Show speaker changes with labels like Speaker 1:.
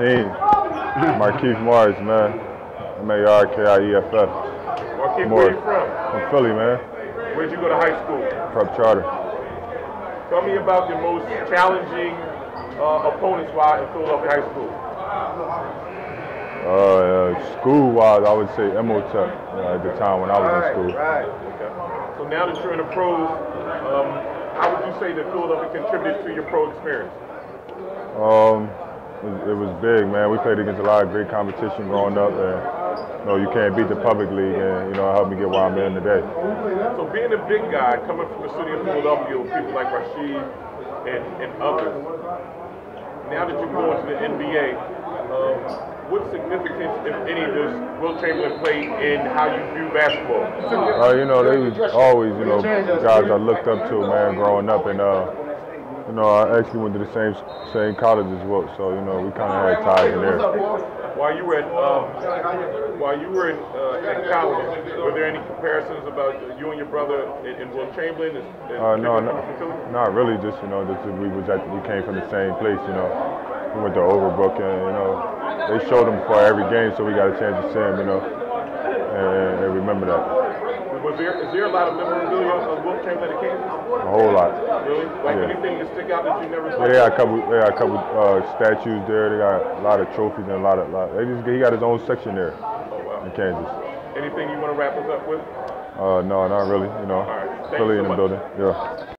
Speaker 1: He, Markieff Morris, man. M-A-R-K-I-E-F-F.
Speaker 2: Markieff,
Speaker 1: Morris.
Speaker 2: where you from?
Speaker 1: From Philly, man.
Speaker 2: Where'd you go to high school?
Speaker 1: Prep charter.
Speaker 2: Tell me about the most challenging uh, opponents while in Philadelphia High School.
Speaker 1: Uh, uh, school-wise, I would say Imhotep uh, at the time when I was in school.
Speaker 2: Okay. So now that you're in the pros, um, how would you say that Philadelphia contributed to your pro experience?
Speaker 1: Um, it was, it was big, man. We played against a lot of great competition growing up, and you know you can't beat the public league, and you know it helped me get where I'm in today.
Speaker 2: So being a big guy, coming from the city of Philadelphia with people like Rasheed and, and others, now that you're going to the NBA, um, what significance, if any, does Wilt Chamberlain play in how you view basketball?
Speaker 1: Uh, you know, they was always, you know, guys I looked up to, man, growing up, and uh, you know, I actually went to the same same college as well, so you know, we kind of had ties in there.
Speaker 2: While you were at um, while you were in, uh, at college, were there any comparisons about you and your brother and, and Wilt Chamberlain? And, and
Speaker 1: Uh, no, no, not really. Just you know, just we was at we came from the same place. You know, we went to Overbrook, and you know, they showed them for every game, so we got a chance to see them. You know, and, and remember that
Speaker 2: Was there is there a lot of memorabilia of Wilt Chamberlain at Kansas?
Speaker 1: a whole lot.
Speaker 2: Really? Like
Speaker 1: Yeah.
Speaker 2: anything that stick out that you never saw?
Speaker 1: Yeah, they got a couple. They got a couple uh, statues there. They got a lot of trophies and a lot of. Lot, they just he got his own section there
Speaker 2: Oh wow.
Speaker 1: in Kansas.
Speaker 2: Anything you want to wrap us up with?
Speaker 1: Uh, no, not really. You know,
Speaker 2: right.
Speaker 1: Philly
Speaker 2: you
Speaker 1: in the
Speaker 2: much.
Speaker 1: building. Yeah.